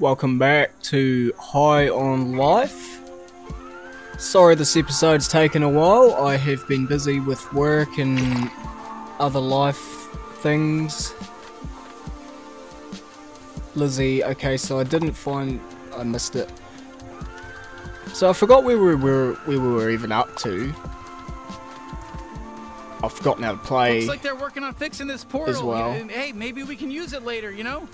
welcome back to High on Life. Sorry this episode's taken a while, I have been busy with work and other life things. Lizzie, okay, so I didn't find... I missed it. So I forgot we were, were we were even up to. I've forgotten how to play. Looks like they're working on fixing this portal. As well. Hey, maybe we can use it later, you know?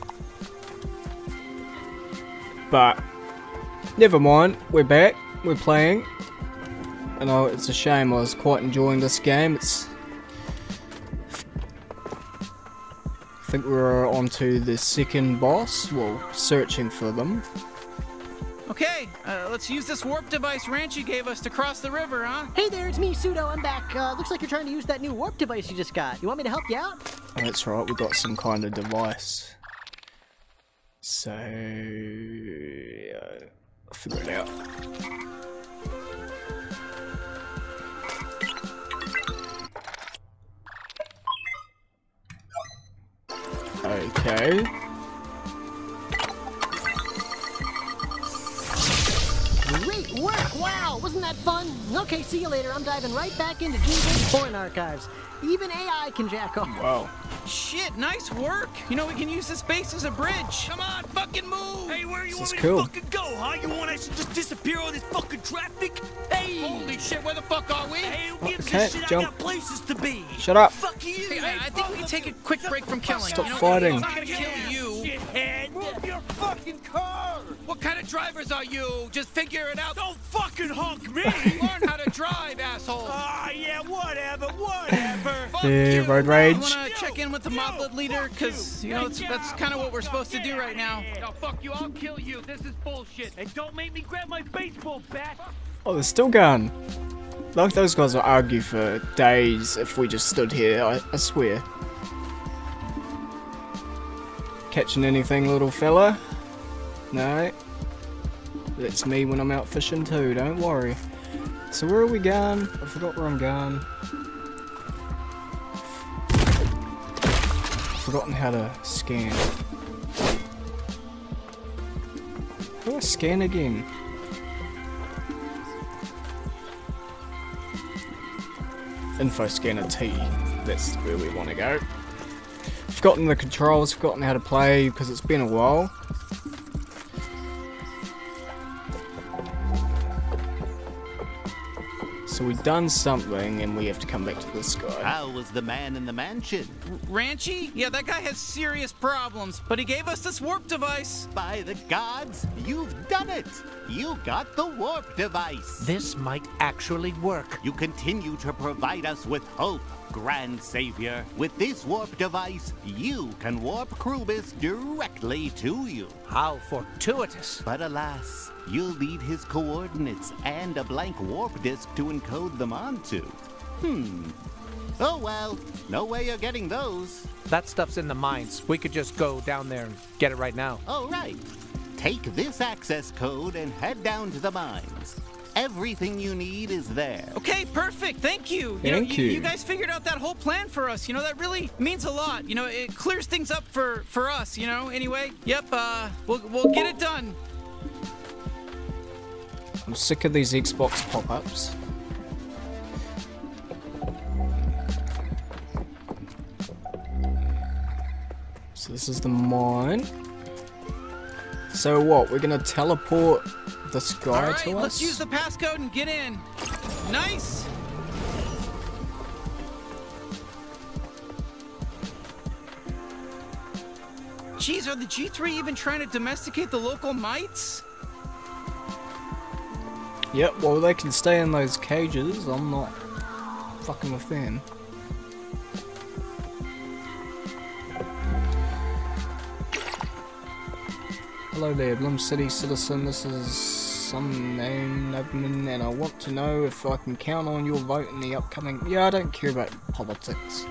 But never mind, we're back, we're playing. I know it's a shame, I was quite enjoying this game. It's I think we're on to the second boss, well, searching for them. Okay, uh, let's use this warp device Ranchi gave us to cross the river, huh? Hey there, it's me, Pseudo. I'm back. Uh, looks like you're trying to use that new warp device you just got. You want me to help you out? That's right, we got some kind of device. So, uh, I'll figure it out. Okay. Great work! Wow, wasn't that fun? Okay, see you later. I'm diving right back into Gene's porn archives. Even AI can jack off. Wow. Shit, nice work. You know, we can use this base as a bridge. Come on, fucking move. Hey, where you This is want me cool. to fucking go, huh? You want us to just disappear all this fucking traffic? Hey! Holy shit, where the fuck are we? Hey, who gives Okay, a shit? jump. I got places to be. Shut up. Fuck you. Hey, I, I think we can take a quick break from killing. Stop you know, fighting. It's not gonna kill you. Shithead. Move your fucking car. What kind of drivers are you? Just figure it out. Don't fucking honk me. Learn how to drive, asshole. Ah, yeah, whatever, whatever. Fuck Yeah, you. road rage. I wanna check in with the mob leader, cause you know it's, that's kind of what we're supposed to do right now. No, fuck you. I'll kill you. This is bullshit. And don't make me grab my baseball bat. Oh, they're still going. Like those guys will argue for days if we just stood here, I, I swear. Catching anything, little fella? No. That's me when I'm out fishing too, don't worry. So where are we going? I forgot where I'm going. Forgotten how to scan. How do I scan again? Info scanner T. That's where we want to go. Forgotten the controls, forgotten how to play because it's been a while. So we've done something and we have to come back to this guy. How was the man in the mansion? Ranchi? Yeah, that guy has serious problems, but he gave us this warp device. By the gods, you've done it! You got the warp device! This might actually work. You continue to provide us with hope, Grand Savior. With this warp device, you can warp Krubis directly to you. How fortuitous. But alas, you'll need his coordinates and a blank warp disk to encode them onto. Hmm. Oh well, no way you're getting those. That stuff's in the mines. We could just go down there and get it right now. All right. Take this access code and head down to the mines. Everything you need is there. Okay, perfect. Thank you. you know, Thank you, you. you guys figured out that whole plan for us. You know, that really means a lot. You know, it clears things up for for us. You know. Anyway, yep. Uh, we'll we'll get it done. I'm sick of these Xbox pop-ups. So this is the mine. So what? We're gonna teleport this guy All right, to us? let's use the passcode and get in. Nice. Jeez, are the G3 even trying to domesticate the local mites? Yep. Well, they can stay in those cages. I'm not fucking a fan. Hello there, Blim City citizen. This is some name admin, and I want to know if I can count on your vote in the upcoming. Yeah, I don't care about politics.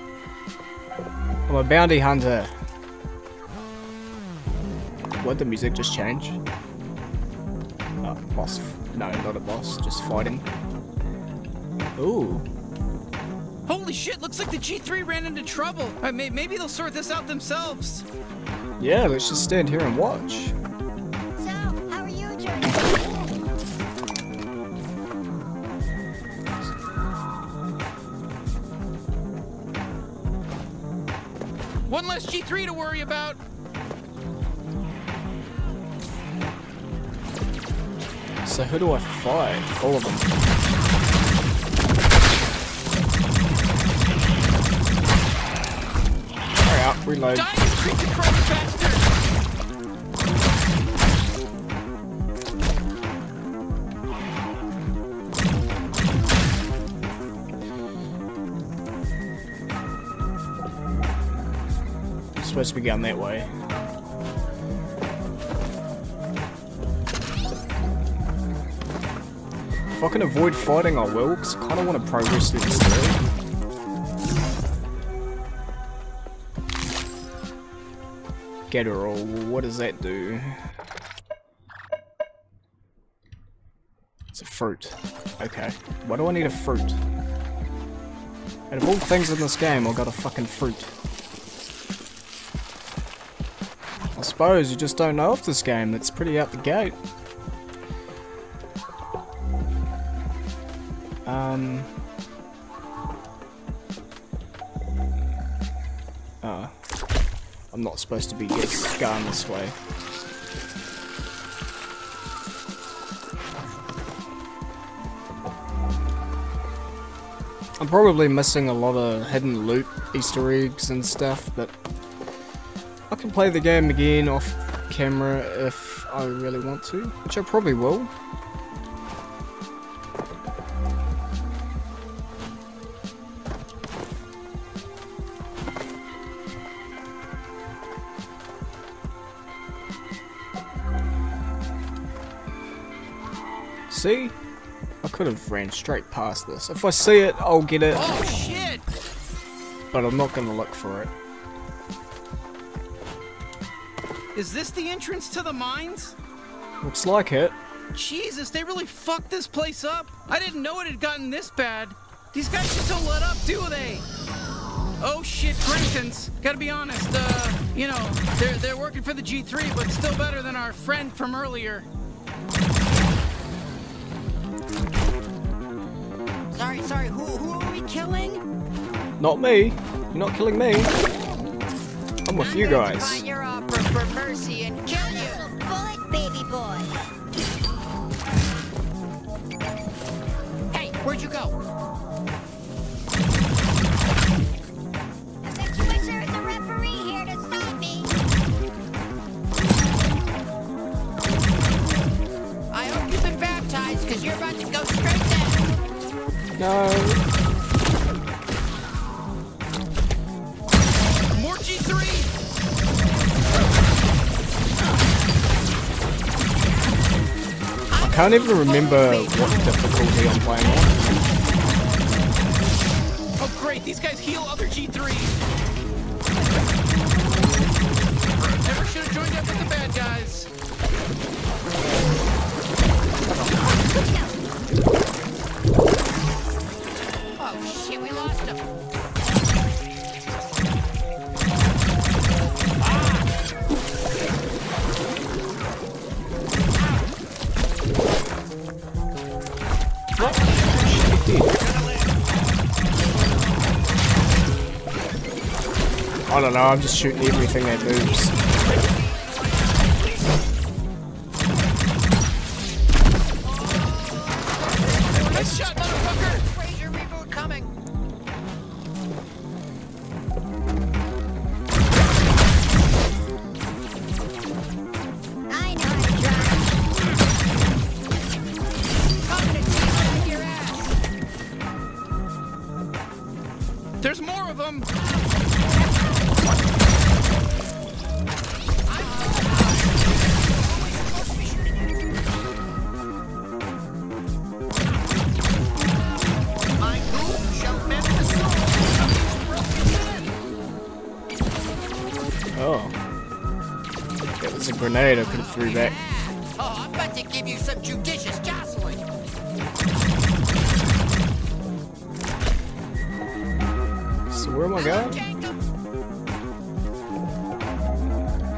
I'm a bounty hunter. What? The music just change? Oh, boss. No, not a boss. Just fighting. Ooh. Holy shit, looks like the G3 ran into trouble. Uh, may- maybe they'll sort this out themselves. Yeah, let's just stand here and watch. G3 to worry about. So who do I fight? All of them. Hurry up, reload. Creepy crawly supposed to be going that way. If I can avoid fighting, I will, because I kind of want to progress through the story. Getterall, what does that do? It's a fruit. Okay. Why do I need a fruit? Out of all things in this game, I got a fucking fruit. Suppose you just don't know of this game, it's pretty out the gate. Um. Oh. I'm not supposed to be getting going this way. I'm probably missing a lot of hidden loot, Easter eggs and stuff, but I can play the game again off camera if I really want to, which I probably will. See? I could have ran straight past this. If I see it, I'll get it, Oh shit! but I'm not gonna look for it. Is this the entrance to the mines? Looks like it. Jesus, they really fucked this place up. I didn't know it had gotten this bad. These guys just don't let up, do they? Oh shit, Brentons. Gotta be honest, uh, you know, they're they're working for the G3, but still better than our friend from earlier. Sorry, sorry, who, who are we killing? Not me. You're not killing me. I'm with you going to guys. Find your offer for mercy and kill you. Bullet, baby boy. Hey, where'd you go? I bet you wish there was a referee here to stop me. I hope you've been baptized, because you're about to go straight down. No. Can't even remember what difficulty I'm playing on. Oh great, these guys heal other G3. Never should have joined up with the bad guys. I'm just shooting everything that moves. Grenade I could have threw back. Oh, I'm about to give you some judicious jostling. So where am I going?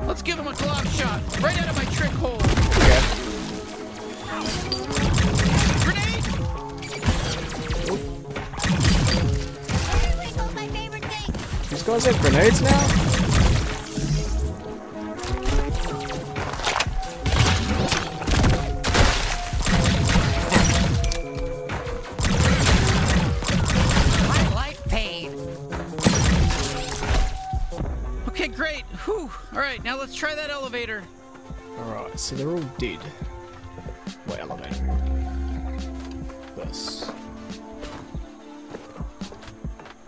Let's give him a glove shot, right out of my trick hole. Yeah. Grenade! These guys have grenades now? Elevator. Alright, so they're all dead. Wait, elevator. This.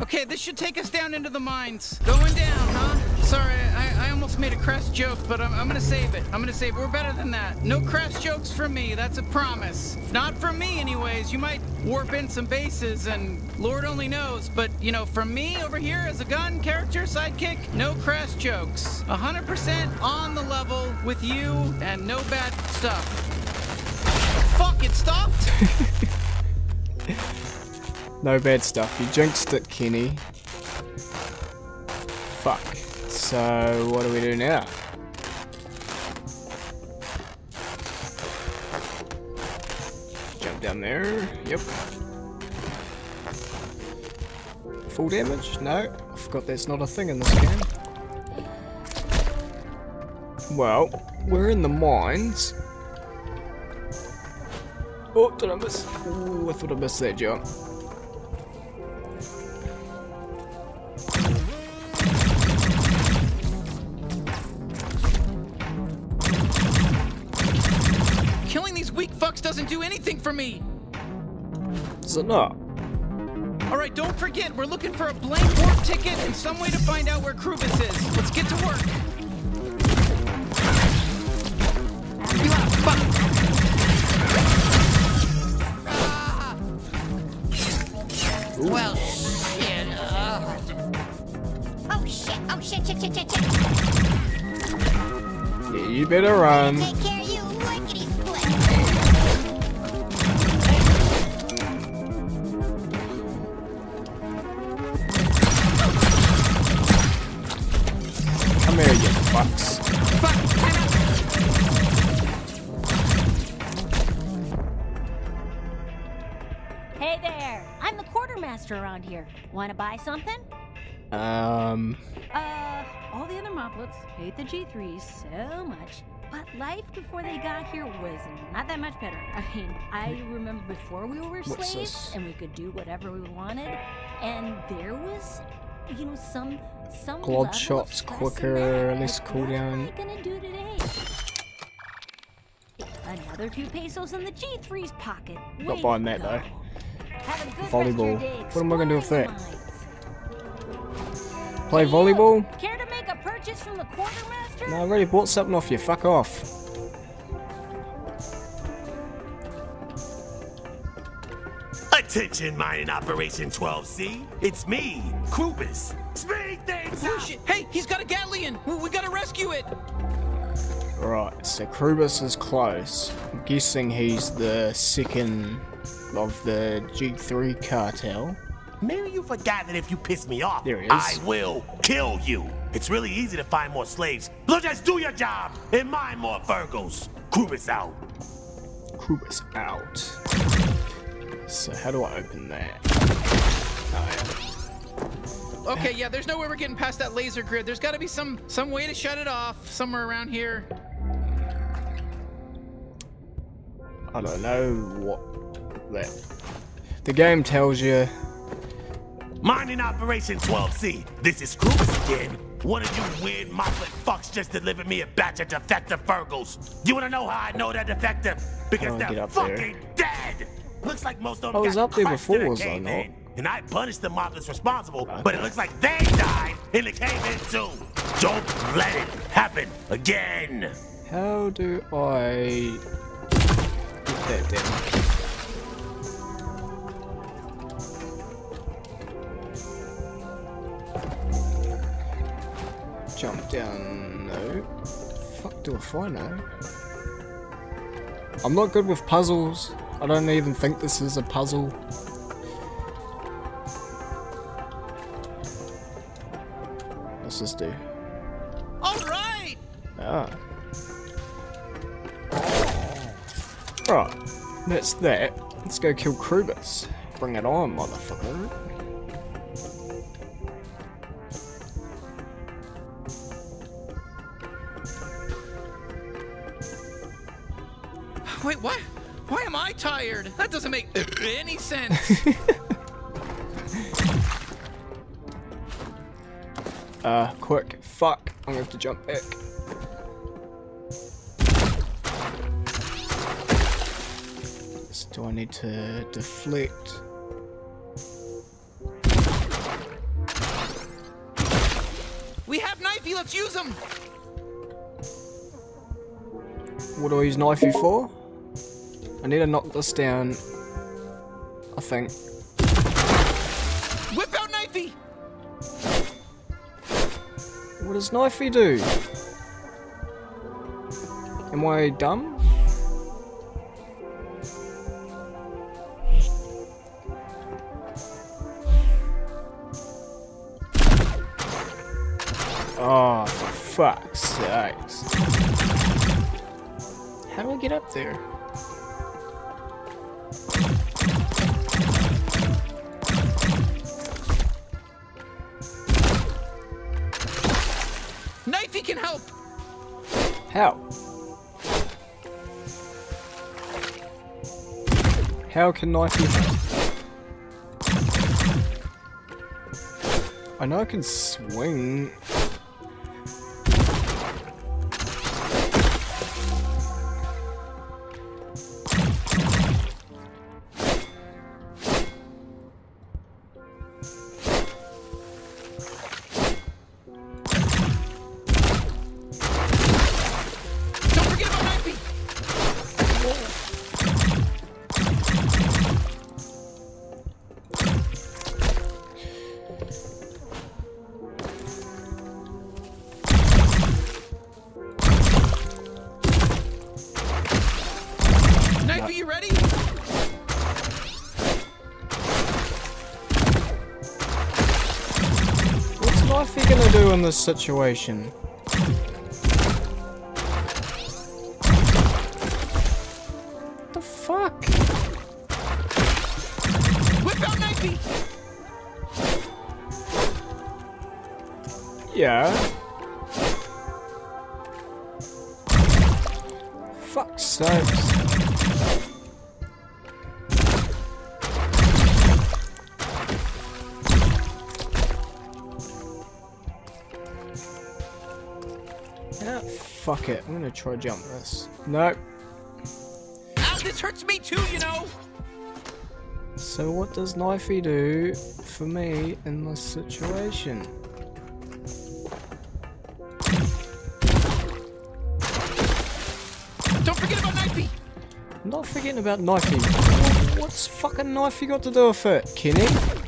Okay, this should take us down into the mines. Going down, huh? Sorry, I, I almost made a crass joke, but I'm, I'm gonna save it. I'm gonna save it. We're better than that. No crass jokes from me, that's a promise. Not from me, anyways. You might warp in some bases, and Lord only knows, but you know, from me over here as a gun character sidekick, no crass jokes. 100% on the level with you, and no bad stuff. Fuck, it stopped? No bad stuff. You jinxed it, Kenny. Fuck. So, what do we do now? Jump down there. Yep. Full damage? No. I forgot that's not a thing in this game. Well, we're in the mines. Oh, did I miss? Ooh, I thought I missed that jump. Is it not? All right, don't forget, we're looking for a blank warp ticket and some way to find out where Krubis is. Let's get to work. Ah, fuck. Well, shit. Uh, Oh shit, oh shit, shit, shit, shit, shit. Yeah, you better run. Want to buy something? Um, Uh, all the other moplets hate the G3s so much, but life before they got here was not that much better. I mean, I remember before we were What's slaves this? and we could do whatever we wanted, and there was, you know, some some Glod level shots quicker, less Like, What am cooldown. I gonna do today? Another few pesos in the G3's pocket. Not buying that, go. though. Volleyball. What am I gonna do with that? play volleyball? Care to make a purchase from the quartermaster? No, I already bought something off you. Fuck off. Attention, mining operation 12C. It's me, Krubis. Speed things Oh up. Hey, he's got a Gatlian. We, we gotta rescue it. Right, so Krubis is close. I'm guessing he's the second of the G3 cartel. Maybe you forgot that if you piss me off, There he is. I will kill you. It's really easy to find more slaves. So just do your job and mine more Virgos. Krubis out. Krubis out. So how do I open that? Oh, Okay, yeah. There's no way we're getting past that laser grid. There's got to be some some way to shut it off somewhere around here. I don't know what that. The game tells you. Mining Operation 12C. This is Krubis again. One of you weird mopplet fucks just delivered me a batch of defective Virgos. You wanna know how I know they're defective? Because Come on, get they're up there. fucking dead! Looks like most of I them was got up there before, in was I not? And I punished the moplets responsible, but it looks like they died in the cave in too. Don't let it happen again. How do I get that down? Do if I know? I'm not good with puzzles. I don't even think this is a puzzle. What's this do? All right. Ah. Right, that's that. Let's go kill Krubis. Bring it on, motherfucker. have to jump back. Do I need to deflect? We have knifey, let's use them! What do I use knifey for? I need to knock this down. I think. What does knifey do? Am I dumb? Oh, for fuck's sakes. How do I get up there? How can knifey I know I can swing. This situation? Try jump this. Nope. Ow, this hurts me too, you know! So what does Knifey do for me in this situation? Don't forget about knifey! I'm not forgetting about Knifey. What's fucking Knifey got to do with it, Kenny?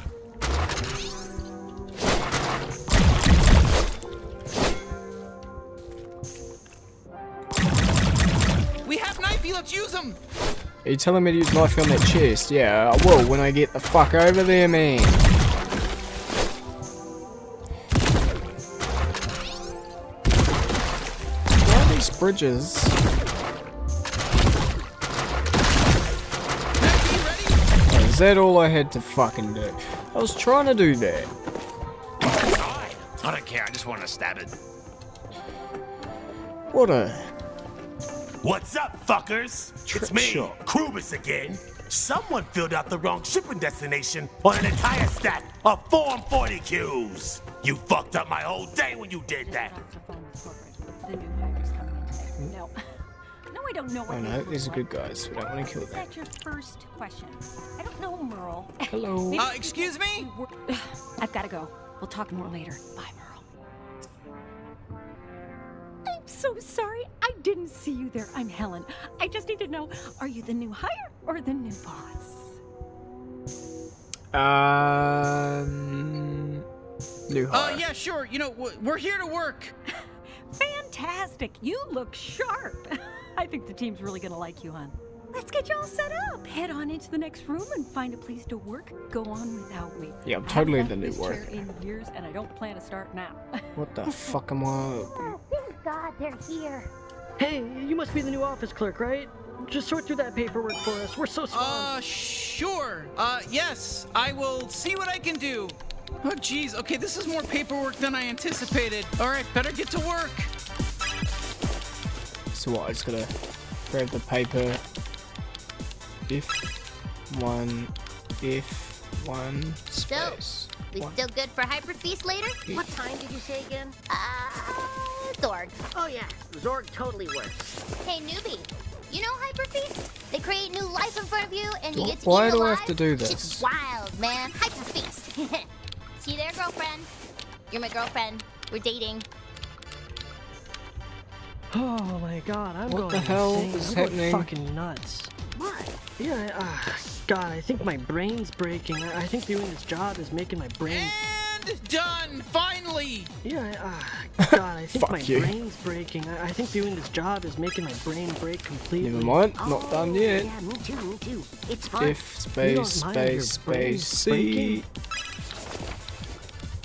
Knifey, let's use him! Are you telling me to use Knifey on that chest? Yeah, I will when I get the fuck over there, man. Why are these bridges? Knifey, you ready? Oh, is that all I had to fucking do? I was trying to do that. I don't care. I just want to stab it. What a... What's up, fuckers? Trick it's me, shot. Krubis again. Someone filled out the wrong shipping destination on an entire stack of Form 40 Qs. You fucked up my whole day when you did that. The new hires coming in today. No. No, I don't know what they no, these are good guys. We don't want to kill Is them. that your first question? I don't know, Merle. Hello. Uh, excuse me? I've got to go. We'll talk more later. Bye, Merle. So sorry. I didn't see you there. I'm Helen. I just need to know are you the new hire or the new boss? Um... New Uh, hire. yeah, sure. You know, we're here to work. Fantastic. You look sharp. I think the team's really going to like you, hon. Let's get you all set up. Head on into the next room and find a place to work. Go on without me. Yeah, I'm totally haven't the had new this chair worker. in years, and I don't plan to start now. What the fuck am I... Oh, thank God they're here. Hey, you must be the new office clerk, right? Just sort through that paperwork for us. We're so swamped. Uh, sure. Uh, yes, I will see what I can do. Oh, jeez. Okay, this is more paperwork than I anticipated. All right, better get to work. So what, I just gotta grab the paper. If one, if one space. We One. still good for Hyper Feast later? what time did you say again? Uh, Thorg. Oh yeah, Zorg totally works. Hey, newbie. You know Hyper Feast? They create new life in front of you, and you get to Why eat it do I have to do this? It's wild, man. Hype the feast. See there, girlfriend? You're my girlfriend. We're dating. Oh my god, I'm What going the hell insane. is I'm going happening? fucking nuts. What? Yeah, uh, God, I think my brain's breaking. I, I think doing this job is making my brain. And done, finally. Yeah, uh, God, I think Fuck my you. brain's breaking. I, I think doing this job is making my brain break completely. Never mind, not done yet. Yeah, me too, me too. It's fun. If You don't space, mind your space, brain space, C.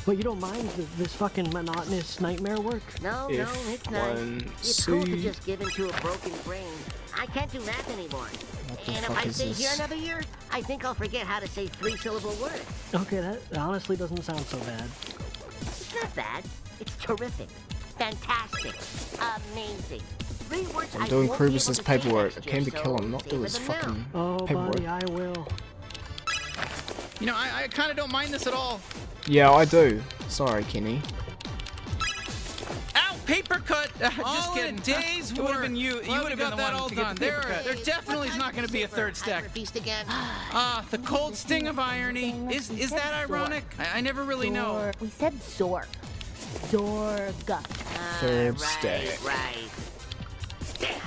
But you don't mind th this fucking monotonous nightmare work? No, If no, it's nice. It's cool to just give into a broken brain. I can't do math anymore. The And if I is stay here another year, I think I'll forget how to say three-syllable words. Okay, that honestly doesn't sound so bad. It's not bad. It's terrific. Fantastic. Amazing. Three words I'm doing won't be able Krubis's paperwork. I next came to year, kill so him, not do savor his them now. Oh, fucking buddy, paperwork. I will. You know, I, I kind of don't mind this at all. Yeah, I do. Sorry, Kenny. Ow, paper cut. Uh, just in kidding. a day's it would have work. been you. Glad you would have got been the that one all to get done. the paper There- cut. There definitely is not going to be a third stack. Feast again. Ah, the cold sting of irony. Is is that ironic? I, I never really know. We said Zorg. Zorg. Third stack. right. Damn.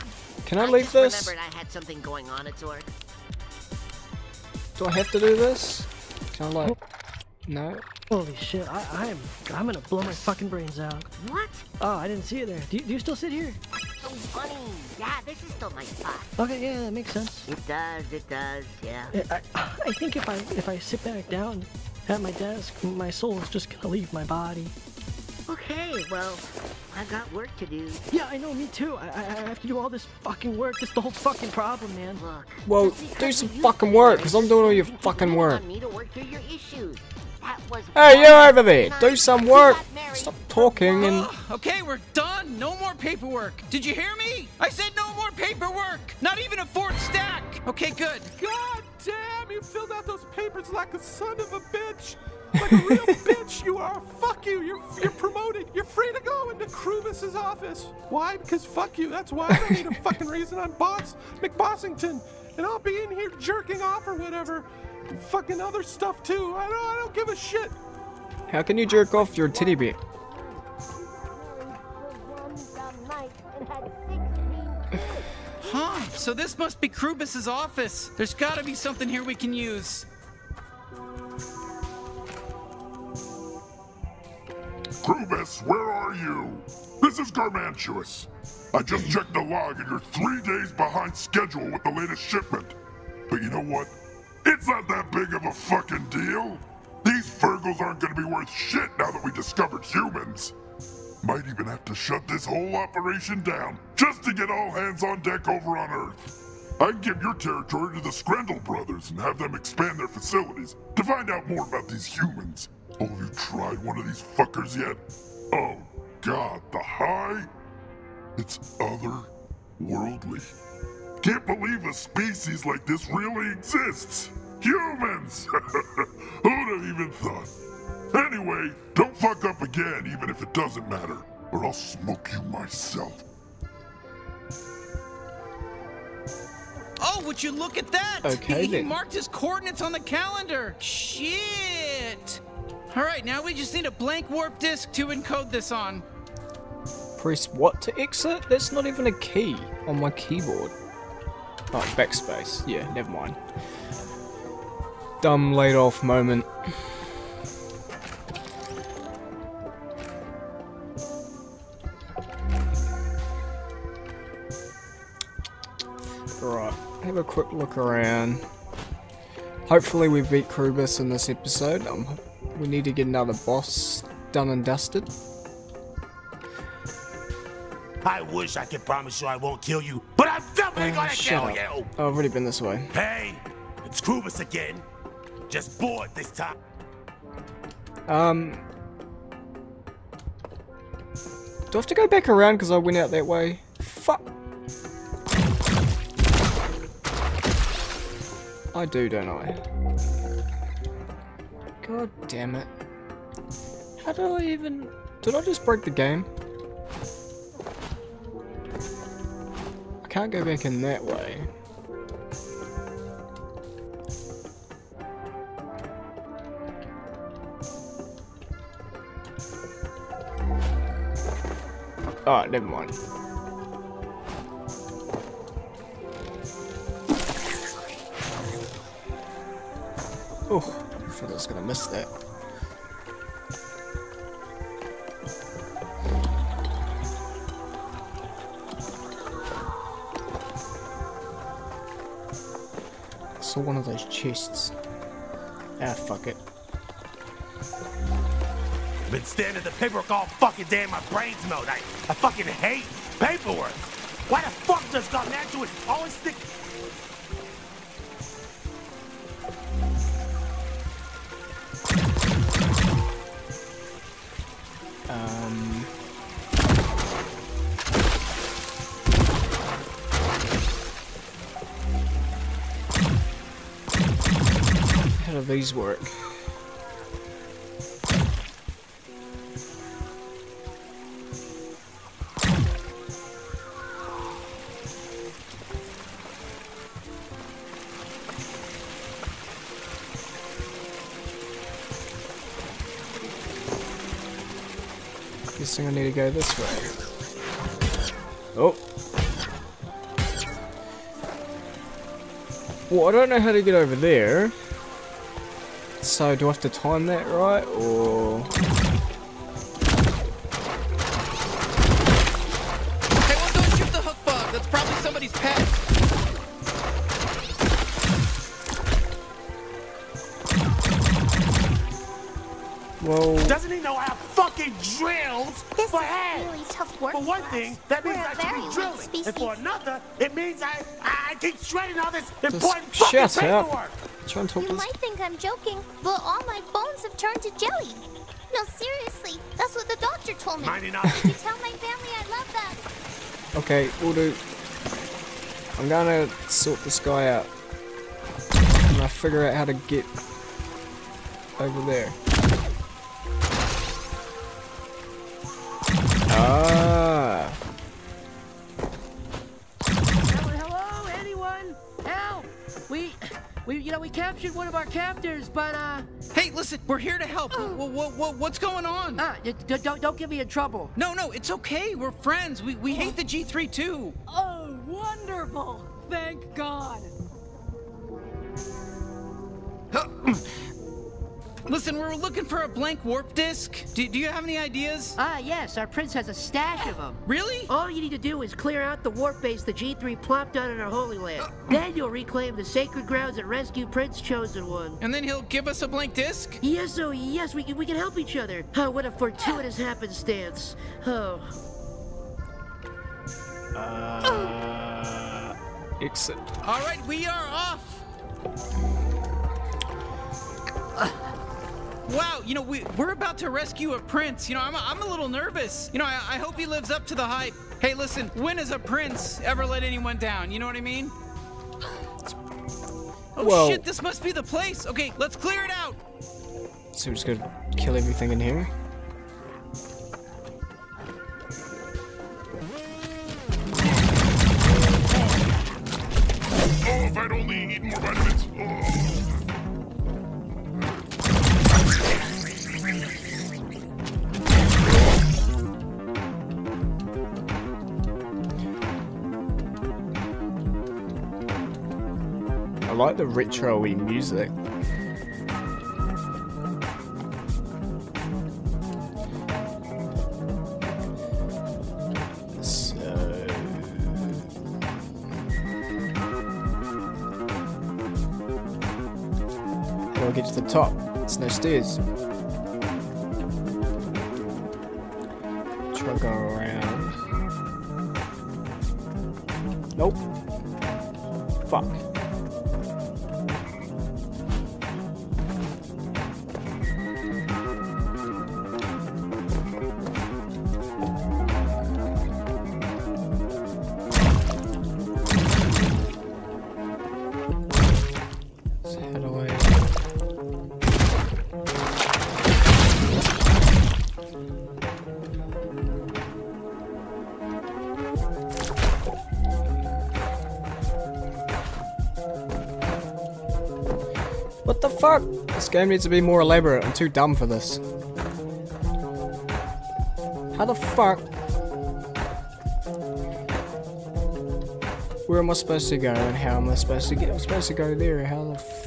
Can I I leave just this? remembered I had something going on at Zorg. Do I have to do this? Can I like... No? Holy shit, I, I am, I'm gonna blow my fucking brains out. What? Oh, I didn't see you there. Do you, do you still sit here? So funny. Yeah, this is still my spot. Okay, yeah, that makes sense. It does, it does, yeah. I, I, I think if I if I sit back down at my desk, my soul is just gonna leave my body. Okay, well, I've got work to do. Yeah, I know, me too. I, I, I have to do all this fucking work. That's the whole fucking problem, man. Look, Well, do some fucking work, because I'm doing all your fucking work. On me to work through your issues. That was Hey, you over there! Do some work! Stop talking and... Ugh, okay, we're done. No more paperwork. Did you hear me? I said no more paperwork. Not even a fourth stack. Okay, good. God damn, you filled out those papers like a son of a bitch. Like a real bitch you are. Fuck you. You're you're promoted. You're free to go into Krubis's office. Why? Because fuck you. That's why I don't need a fucking reason. I'm boss McBossington. And I'll be in here jerking off or whatever. And fucking other stuff too. I don't I don't give a shit. How can you jerk off your titty bit? Huh? So this must be Krubis's office. There's got to be something here we can use. Krubis, where are you? This is Garmantuous. I just checked the log and you're three days behind schedule with the latest shipment. But you know what? It's not that big of a fucking deal. These Fergals aren't gonna be worth shit now that we discovered humans. Might even have to shut this whole operation down just to get all hands on deck over on Earth. I can give your territory to the Scrandle brothers and have them expand their facilities to find out more about these humans. Oh, have you tried one of these fuckers yet? Oh, God, the high? It's otherworldly. Can't believe a species like this really exists. Humans! Who'd have even thought? Anyway, don't fuck up again, even if it doesn't matter, or I'll smoke you myself. Oh, would you look at that? Okay, he, he marked his coordinates on the calendar. Shit. All right, now we just need a blank warp disk to encode this on. Press what to exit? That's not even a key on my keyboard. Oh, backspace. Yeah, never mind. Dumb laid off moment. Right, have a quick look around. Hopefully we beat Krubis in this episode. Um, we need to get another boss done and dusted. I wish I could promise you I won't kill you, but I'm definitely gonna kill up. you. Oh, I've already been this way. Hey, it's Krubis again. Just bored this time. Um. Do I have to go back around because I went out that way? Fuck. I do, don't I? God damn it. How do I even... Did I just break the game? can't go back in that way. Oh, never mind. Oh, I thought I was gonna miss that. Saw one of those chests. Ah, fuck it. Been staring at the paperwork all fucking day my brain's melt. I, I fucking hate paperwork. Why the fuck does God Garmantuous always stick... these work? Guessing I need to go this way. Oh. Well, I don't know how to get over there. So, do I have to time that right, or... Hey, well, don't shoot the hook bug. That's probably somebody's pet. Well... Doesn't he know how fucking drills This for is hands? really tough work For one for us. thing, that means We're a I should very be light drilling. species. And for another, it means I, I keep shredding all this Just important shut fucking up. Paperwork. Try and talk You to this... might think I'm joking, but all my bones have turned to jelly. No, seriously, that's what the doctor told me. Minding up. Could you tell my family I love them? Okay, we'll do... I'm gonna sort this guy out. And I figure out how to get over there. Ah. We, you know, we captured one of our captors, but uh. Hey, listen, we're here to help. Oh. What, what, what, what's going on? Ah, don't don't get me in trouble. No, no, it's okay. We're friends. We, we hate the G3 too. Oh, wonderful! Thank God. Listen, we're looking for a blank warp disk. Do, do you have any ideas? Ah, yes, our prince has a stash of them. Really? All you need to do is clear out the warp base the G3 plopped down in our Holy Land. then you'll reclaim the sacred grounds and rescue Prince Chosen One. And then he'll give us a blank disk? Yes, oh yes, we can, we can help each other. Oh, what a fortuitous happenstance. Oh. Uh, exit. All right, we are off. Wow, you know, we, we're about to rescue a prince. You know, I'm a, I'm a little nervous. You know, I, I hope he lives up to the hype. Hey, listen, when has a prince ever let anyone down? You know what I mean? Oh Well- shit, this must be the place. Okay, let's clear it out. So we're just gonna kill everything in here. Oh, if I'd only eaten more vitamins. Oh. Like the retro-y music. How get to the top? It's no stairs. Try go around. Nope. Fuck. This game needs to be more elaborate. I'm too dumb for this. How the fuck? Where am I supposed to go and how am I supposed to get? I'm supposed to go there. How the fuck?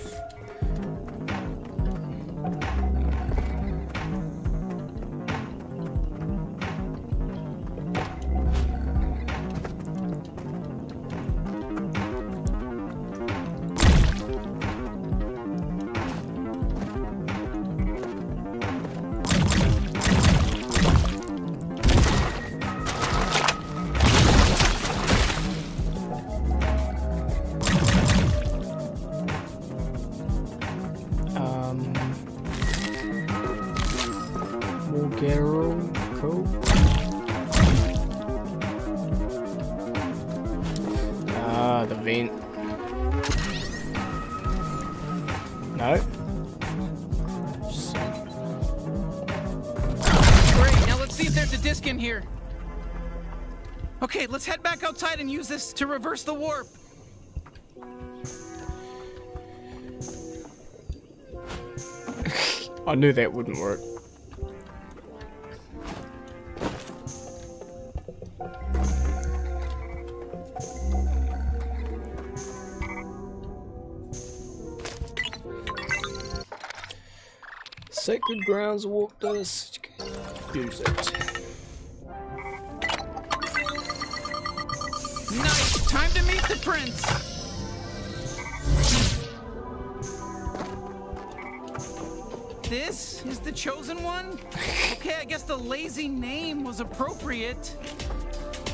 Outside and use this to reverse the warp. I knew that wouldn't work. Sacred Grounds Warp Disc. Use it. Nice, time to meet the prince. This is the chosen one? Okay, I guess the lazy name was appropriate.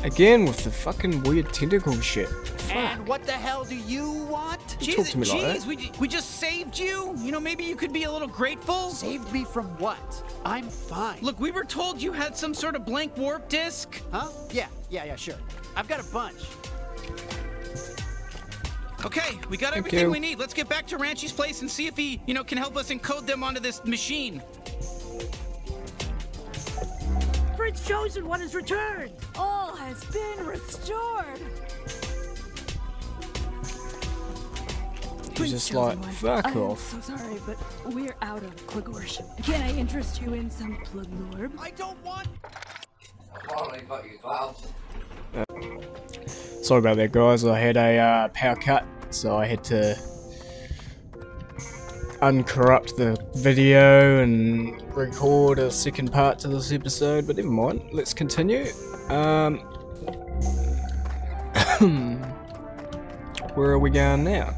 Again with the fucking weird tentacle shit. And what the hell do you want? You talk to me like Jeez, that. we, we just saved you. You know, maybe you could be a little grateful. Saved me from what? I'm fine. Look, we were told you had some sort of blank warp disc. Huh? Yeah, yeah, yeah, sure. I've got a bunch. Okay, we got Thank everything you. we need. Let's get back to Ranchi's place and see if he, you know, can help us encode them onto this machine. Prince Chosen One has returned! All has been restored. He's just like, fuck I'm so sorry, but we're out of Klagorsh. Can I interest you in some Plaglorb? I don't want. Sorry about that, guys. I had a uh, power cut, so I had to uncorrupt the video and record a second part to this episode. But never mind. Let's continue. Um, where are we going now?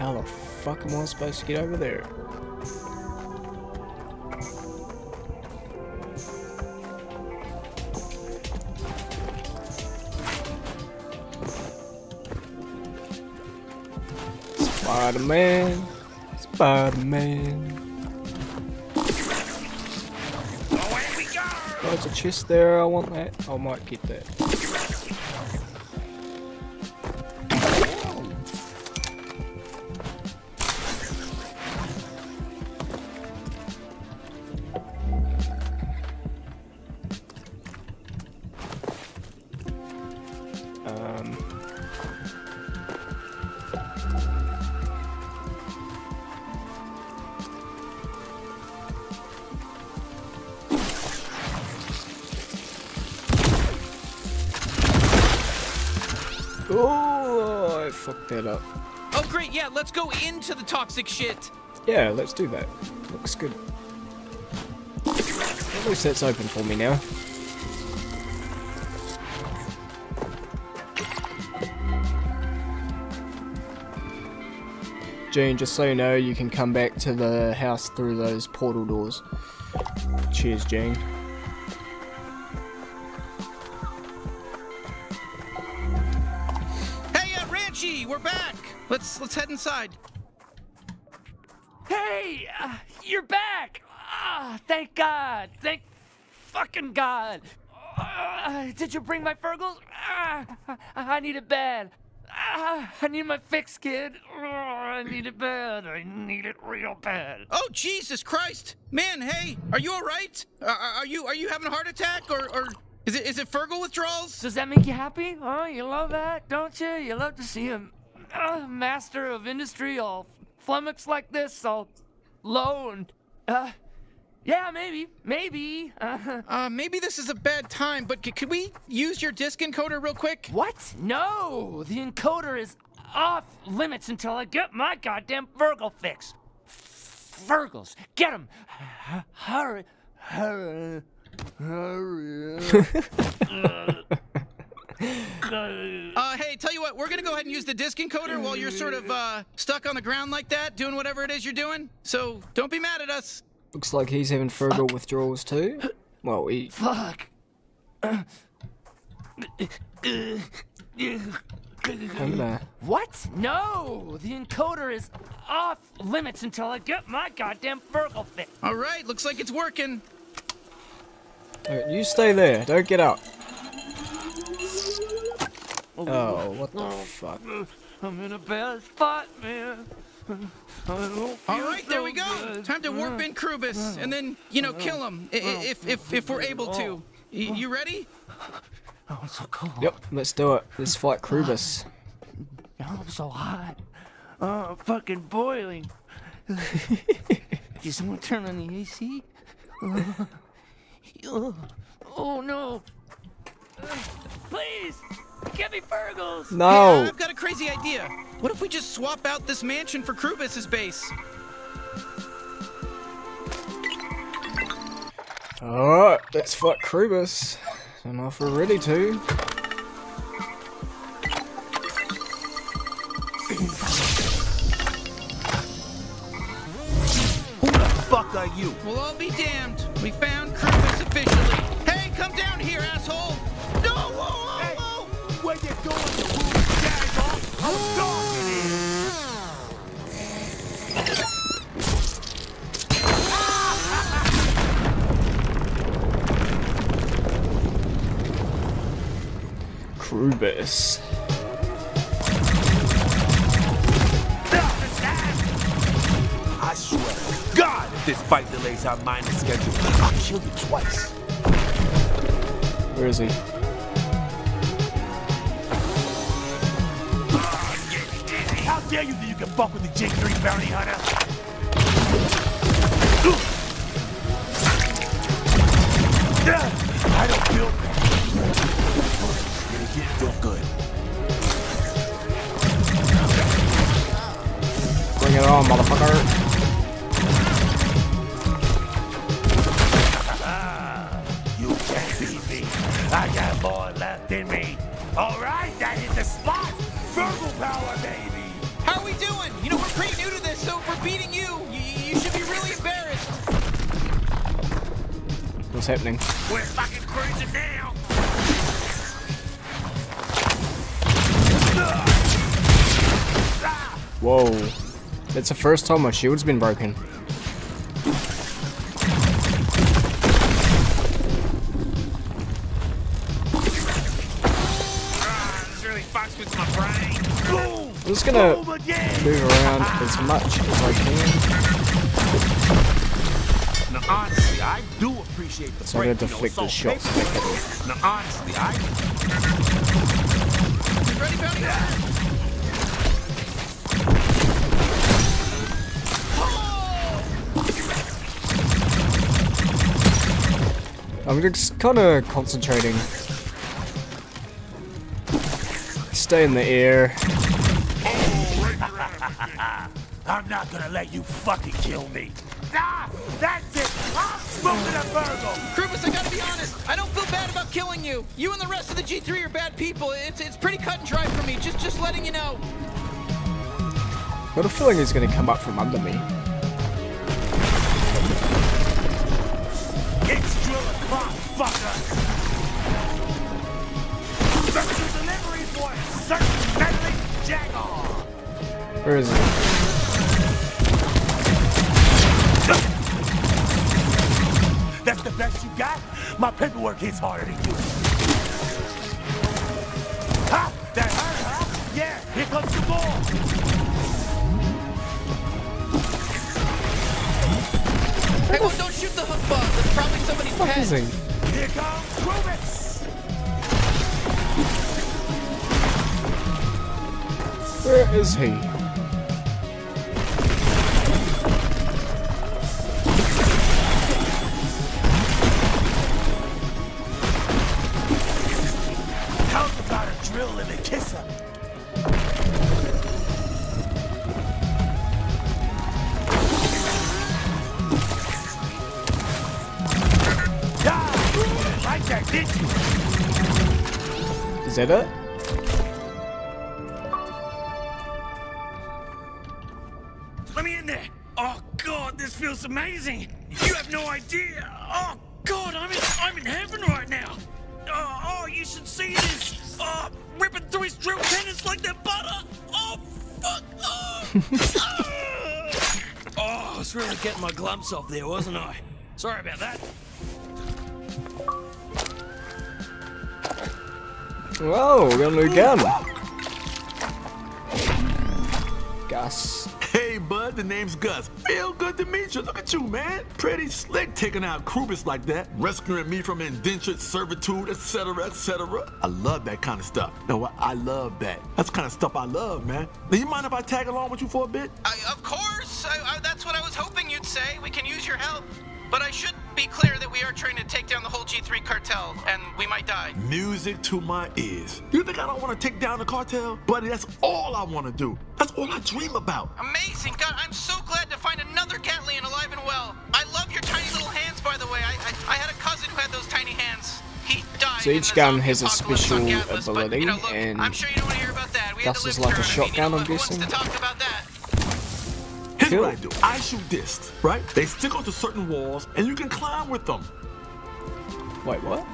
How the fuck am I supposed to get over there? Spider-Man, Spider-Man. Oh, there's a chest there. I want that. I might get that. That up. Oh, great, yeah, let's go into the toxic shit. Yeah, let's do that. Looks good. At least that's open for me now. Gene, just so you know, you can come back to the house through those portal doors. Cheers, Gene. Let's head inside. Hey, uh, you're back! Ah, thank God! Thank fucking God! Uh, did you bring my Fergles? Ah, I need it bad. Ah, I need my fix, kid. I need it bad. I need it real bad. Oh Jesus Christ, man! Hey, are you all right? Are are you are you having a heart attack or or is it is it Fergal withdrawals? Does that make you happy? Oh, you love that, don't you? You love to see a uh, master of industry all flummoxed like this, all low and uh, Yeah, maybe. Maybe. Uh, Uh, maybe this is a bad time, but c- could we use your disk encoder real quick? what? No! The encoder is off limits until I get my goddamn Virgil fix. Virgils, get him! Hurry, hurry, hurry. Uh, hey, tell you what, we're gonna go ahead and use the disk encoder while you're sort of uh, stuck on the ground like that, doing whatever it is you're doing. So don't be mad at us. Looks like he's having Fergal withdrawals too. Well, he. Fuck. Hang there. What? No! The encoder is off limits until I get my goddamn Virgil fix. All right, looks like it's working. Alright, You stay there. Don't get up. Oh, what the oh, fuck? I'm in a bad spot, man. All right, there we go. Time to warp in Krubis and then, you know, kill him i- i- if if if we're able to. Y- you ready? Oh, so cold. Yep, let's do it. Let's fight Krubis. I'm so hot. Oh, I'm fucking boiling. Did someone turn on the AC? oh, oh, no. Please, Fergles. No. Hey, I've got a crazy idea. What if we just swap out this mansion for Krubis's base? Alright, let's fight Krubis. Don't know if we're ready to. I swear God, if this fight delays our mining schedule, I'll kill you twice. Where is he? How dare you think you can fuck with the G3 bounty hunter? On, motherfucker. You can't beat me. I got more left in me. All right, that is the spot. Verbal power, baby. How are we doing? You know, we're pretty new to this, so if we're beating you, you, you should be really embarrassed. What's happening? We're fucking cruising now. Whoa. It's the first time my shield's been broken. This really fucks with my brain. Boom. I'm just gonna move around as much as I can. Now, honestly, I do appreciate the So I'm gonna break, you know, deflect so the shots. Now, honestly, I Ready, bounty I'm just kind of concentrating. Stay in the air. I'm not gonna let you fucking kill me. Ah, that's it. I'm smoking a Virgo. Krubis, I gotta be honest. I don't feel bad about killing you. You and the rest of the G3 are bad people. It's it's pretty cut and dry for me. Just just letting you know. Got a feeling he's gonna come up from under me. Where is he? That's the best you got? My paperwork hits harder than you. Ha! That hurt, huh? Yeah, here comes the ball. Hey, well, don't shoot the hook bug. That's probably somebody's pet. Here comes. Where is he? It? Let me in there. Oh God, this feels amazing. You have no idea. Oh God, I'm in, I'm in heaven right now. Oh, oh, you should see this. Oh, ripping through his drill tendons like they're butter. Oh, fuck. Oh, oh. I was really getting my glumps off there, wasn't I? Sorry about that. Whoa, we got a new gun. Gus. Hey, bud, the name's Gus. Feel good to meet you. Look at you, man. Pretty slick taking out Krubis like that, rescuing me from indentured servitude, etc., etc. I love that kind of stuff. No, what? I love that. That's the kind of stuff I love, man. Now, you mind if I tag along with you for a bit? I, of course! I, I, that's what I was hoping you'd say. We can use your help. But I should be clear that we are trying to take down the whole G3 cartel, and we might die. Music to my ears. You think I don't want to take down the cartel? Buddy, that's all I want to do. That's all I dream about. Amazing! God, I'm so glad to find another Gatlian alive and well. I love your tiny little hands, by the way. I, I, I had a cousin who had those tiny hands. He died. So each gun has a special on Gatlas, but, ability, you know, look, and I'm sure you don't want to hear about that. We had Gus is like a through it. I mean, shotgun, I'm who wants guessing. Here's what I do. I shoot discs, right? They stick onto certain walls, and you can climb with them. Wait, what?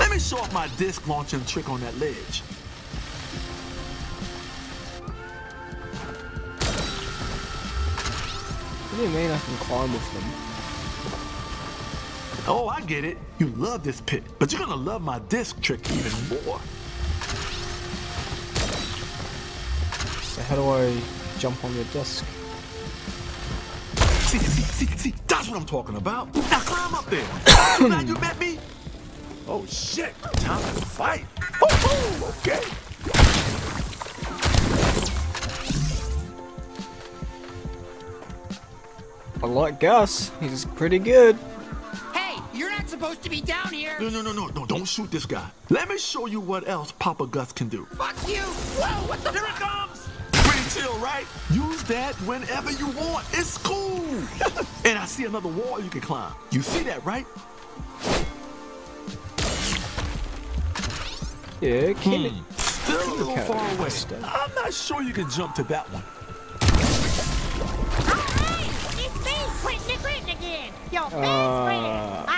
Let me show off my disc launching trick on that ledge. What do you mean I can climb with them? Oh, I get it. You love this pit, but you're gonna love my disc trick even more. So how do I jump on your disc? See, see, see, see, that's what I'm talking about. Now climb up there. you glad you met me? Oh shit, time to fight. Oh, okay. I like Gus. He's pretty good. Hey, you're not supposed to be down here. No, no, no, no, no, don't shoot this guy. Let me show you what else Papa Gus can do. Fuck you. Whoa, what the Here it comes. Pretty chill, right? Use that whenever you want. It's cool. and I see another wall you can climb. You see that, right? Yeah, can Hmm. Still a little far away. I'm not sure you can jump to that one. It's me, Quentin the Grittin again. Your best Uh. friend.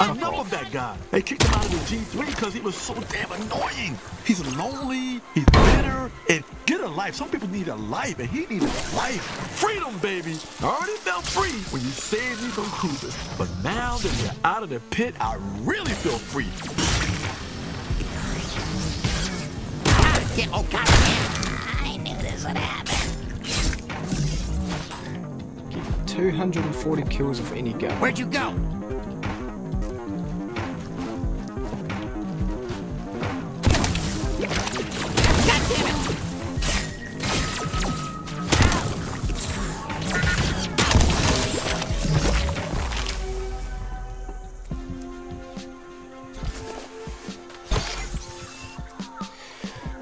I accidentally got Finally, enough of that guy. They kicked him out of the G3 because he was so damn annoying. He's lonely, he's bitter, and get a life. Some people need a life, and he needed a life. Freedom, baby. I already felt free when you saved me from cruisers, but now that you're out of the pit, I really feel free. Oh, yeah, oh, goddamn. I knew this would happen. 240 kills of any gun. Where'd you go?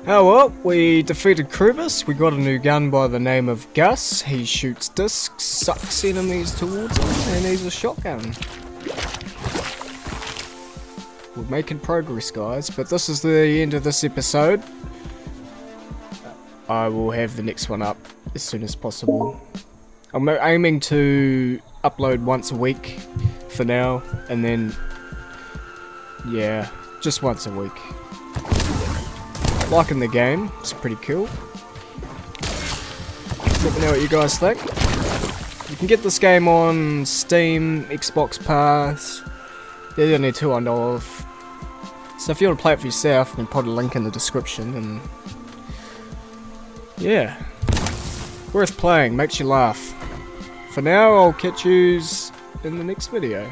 Oh well, we defeated Krubis, We got a new gun by the name of Gus. He shoots discs, sucks enemies towards him, and he's a shotgun. We're making progress, guys, but this is the end of this episode. I will have the next one up as soon as possible. I'm aiming to upload once a week for now, and then, yeah, just once a week. Liking the game, it's pretty cool. Let me know what you guys think. You can get this game on Steam, Xbox Pass. They're the only two I know of. So if you want to play it for yourself, I can put a link in the description and yeah. Worth playing, makes you laugh. For now, I'll catch yous in the next video.